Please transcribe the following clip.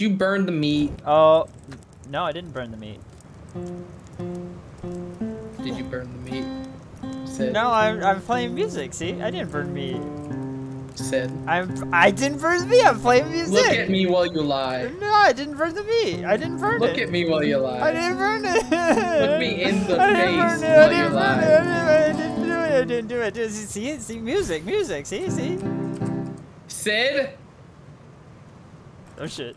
Did you burn the meat? Oh, no, I didn't burn the meat. Did you burn the meat? Sid. No, I'm, I'm playing music. See, I didn't burn meat. Sid. I'm I didn't burn the meat. I'm playing music. Look at me while you lie. No, I didn't burn the meat. I didn't burn Look it. Look at me while you lie. I didn't burn it. Look me in the I didn't face. I while you didn't burn lie. it. I didn't do it. I didn't do it. Just See, see, music, music. See, see. Sid? Oh shit.